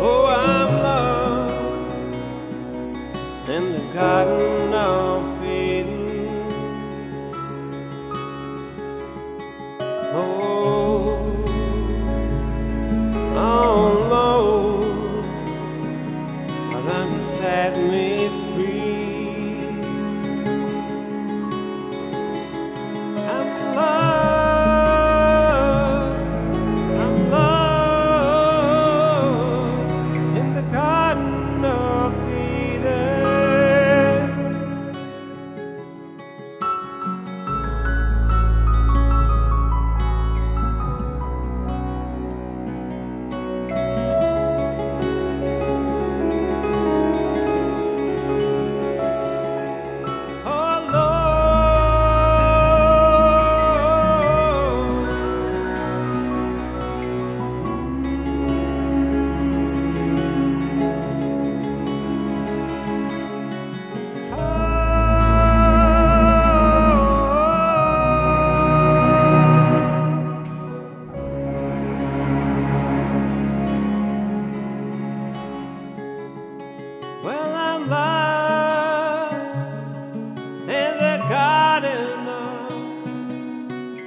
Oh, I'm lost in the garden of Eden. Oh,